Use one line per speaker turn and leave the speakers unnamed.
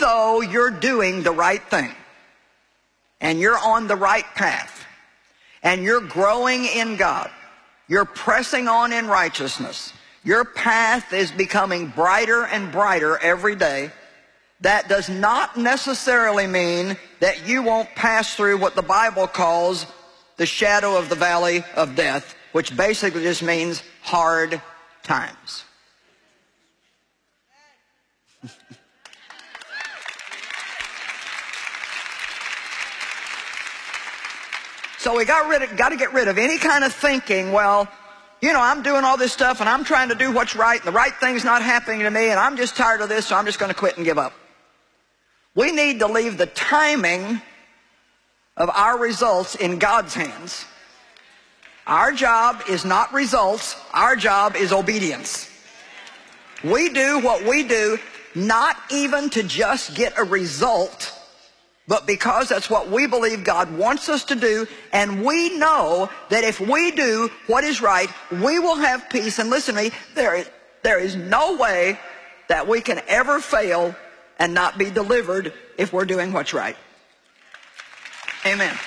though you're doing the right thing and you're on the right path and you're growing in God, you're pressing on in righteousness, your path is becoming brighter and brighter every day, that does not necessarily mean that you won't pass through what the Bible calls the shadow of the valley of death, which basically just means hard times. So we got rid of, got to get rid of any kind of thinking, well, you know, I'm doing all this stuff and I'm trying to do what's right and the right thing's not happening to me and I'm just tired of this so I'm just going to quit and give up. We need to leave the timing of our results in God's hands. Our job is not results. Our job is obedience. We do what we do not even to just get a result, but because that's what we believe God wants us to do. And we know that if we do what is right, we will have peace. And listen to me, there is, there is no way that we can ever fail and not be delivered if we're doing what's right. Amen.